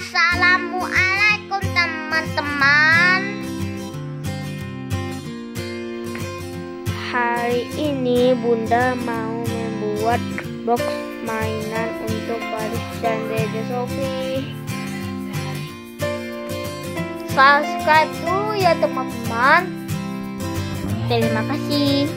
Assalamualaikum teman-teman. Hari ini Bunda mau membuat box mainan untuk Baris dan Dede Sofi. Subscribe dulu ya teman-teman. Terima kasih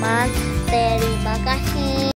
晚。